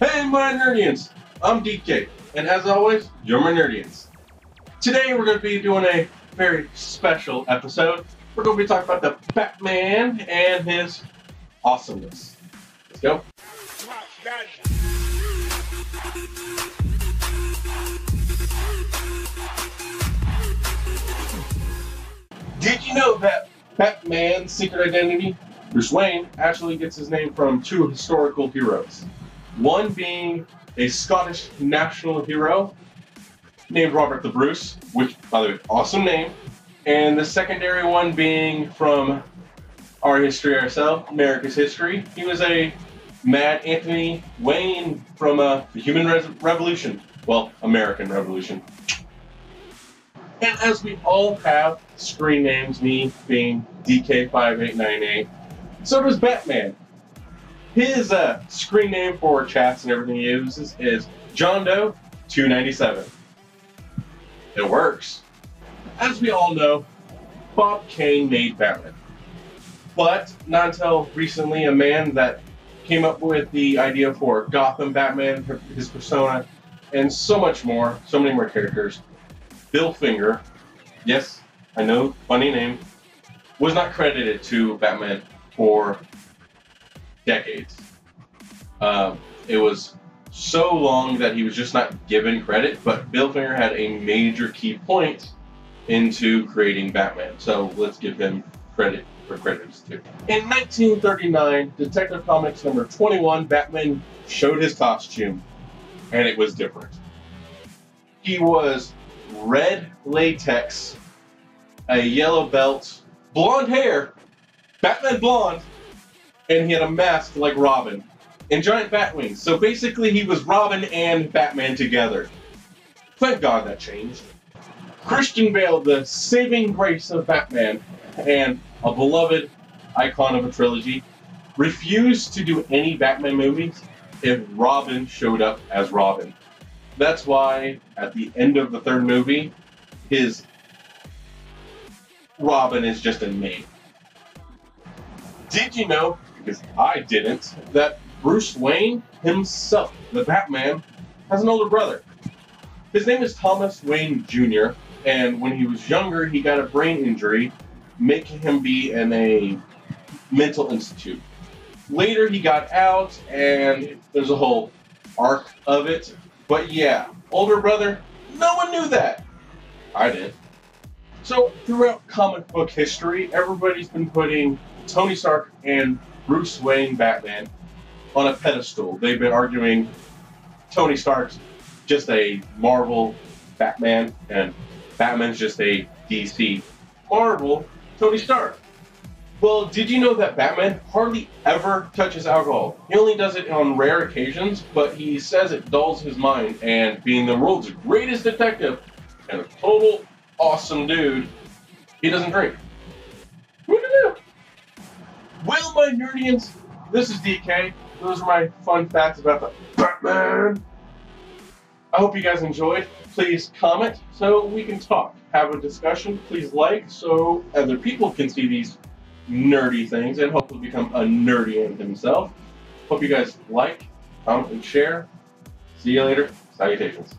Hey, my nerdians! I'm DK, and as always, you're my nerdians. Today we're going to be doing a very special episode. We're going to be talking about the Batman and his awesomeness. Let's go. Did you know that Batman's secret identity, Bruce Wayne, actually gets his name from two historical heroes? One being a Scottish national hero named Robert the Bruce, which, by the way, awesome name. And the secondary one being from our history ourselves, America's history. He was a Mad Anthony Wayne from uh, the Human Re- Revolution. Well, American Revolution. And as we all have screen names, me being DK5898, so does Batman. His uh, screen name for chats and everything he uses is John Doe 297. It works. As we all know, Bob Kane made Batman. But not until recently, a man that came up with the idea for Gotham Batman, his persona, and so much more, so many more characters, Bill Finger, yes, I know, funny name, was not credited to Batman for decades. Um, it was so long that he was just not given credit, but Bill Finger had a major key point into creating Batman. So let's give him credit for credit's too. In 1939, Detective Comics number 21, Batman showed his costume, and it was different. He was red latex, a yellow belt, blonde hair, Batman blonde, and he had a mask like Robin and giant bat wings. So basically, he was Robin and Batman together. Thank God that changed. Christian Bale, the saving grace of Batman and a beloved icon of a trilogy, refused to do any Batman movies if Robin showed up as Robin. That's why at the end of the third movie, his Robin is just a name. Did you know, because I didn't, that Bruce Wayne himself, the Batman, has an older brother. His name is Thomas Wayne Jr., and when he was younger, he got a brain injury, making him be in a mental institute. Later, he got out, and there's a whole arc of it. But yeah, older brother, no one knew that. I did. So, throughout comic book history, everybody's been putting Tony Stark and Bruce Wayne Batman on a pedestal. They've been arguing Tony Stark's just a Marvel Batman, and Batman's just a DC Marvel Tony Stark. Well, did you know that Batman hardly ever touches alcohol? He only does it on rare occasions, but he says it dulls his mind, and being the world's greatest detective and a total awesome dude, he doesn't drink. Well, my nerdians, this is DK. Those are my fun facts about the Batman. I hope you guys enjoyed. Please comment so we can talk, have a discussion. Please like so other people can see these nerdy things and hopefully become a nerdy himself. Hope you guys like, comment, and share. See you later. Salutations.